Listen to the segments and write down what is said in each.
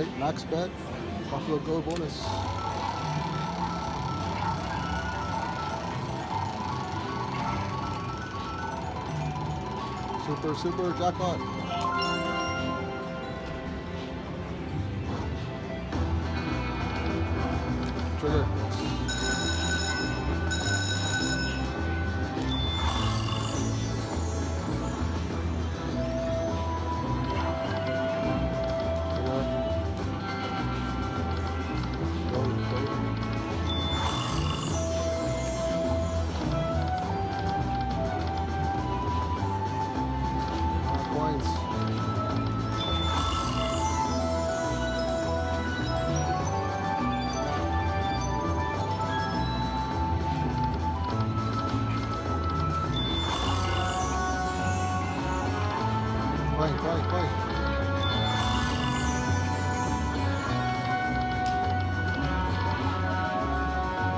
Right, max bet, Buffalo Gold bonus. Super, super jackpot. Trigger. Coin, coin, coin.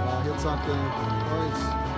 Uh, hit something. Coins.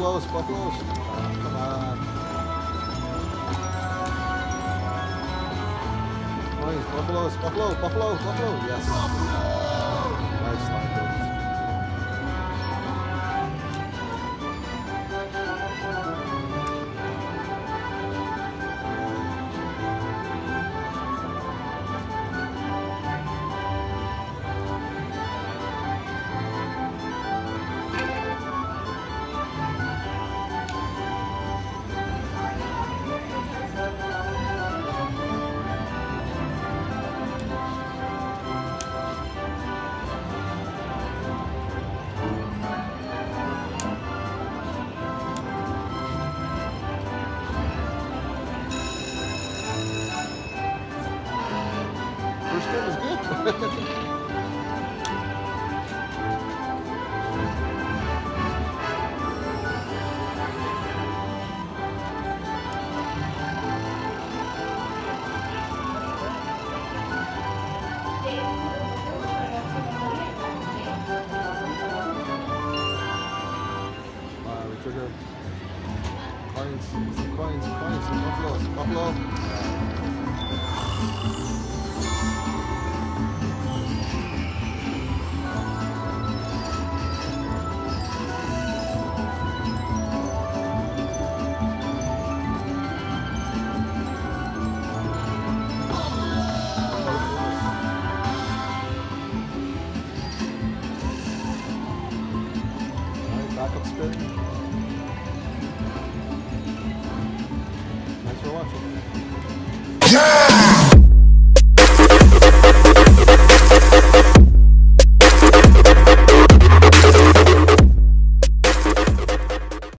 Buffaloes, buffaloes. Ah, come on. Coins, buffaloes, buffalo, buffalo, buffalo. Yes. Nice line, coins, coins, coins, some buffaloes, buffalo. experimental